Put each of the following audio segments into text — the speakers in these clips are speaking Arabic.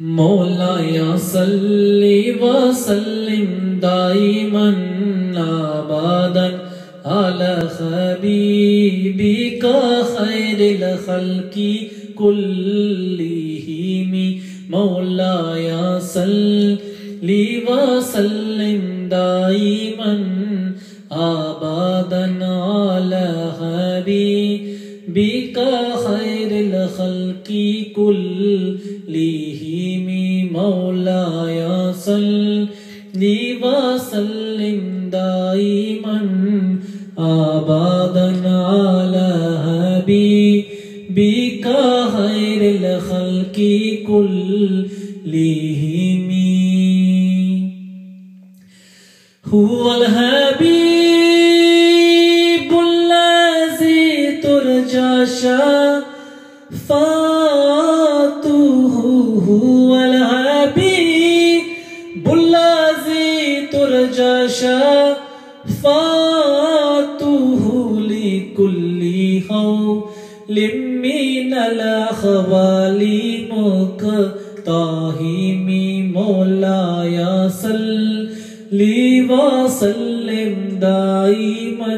مولاي صل وسلم دائما ابدا على حبيبك خير الخلق كلهم. مولاي صل وسلم دائما ابدا خير الخلق كلهم مولاي صل وسلم دائما ابدا على حبيبك. خير الخلق كلهم هو الحبيب شفاعته هو الحبيب الذي ترجى شفاعته لكل حول من الأحوال مقتهم مولاي صل وسلم دائما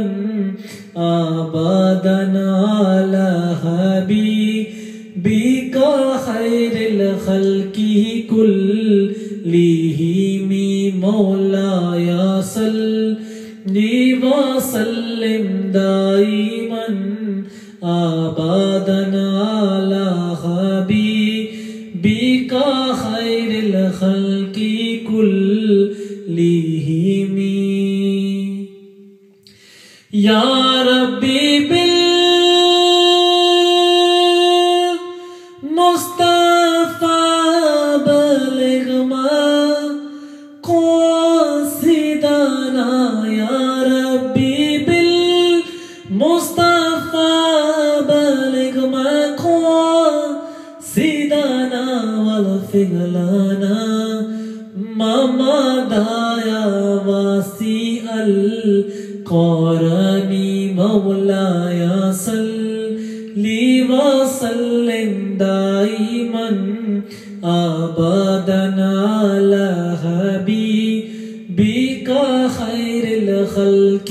ابدا على حبيبك خير الخلق كلهم مولاي صل وسلم دائما ابدا على حبيبك خير الخلق كلهم يا ربي بالمصطفى بلغ ما قاصدنا واغفر لنا ما مضى يا واسع القرن مولاي صل وسلم دائما. ابدا على حبيبك خير الخلق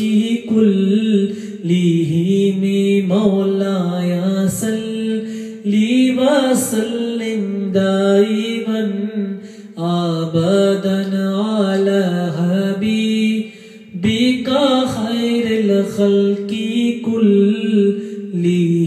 ليهيمي مولاي سل لي وسلم دائما أبدا على حبيبك خير الخلق كل لي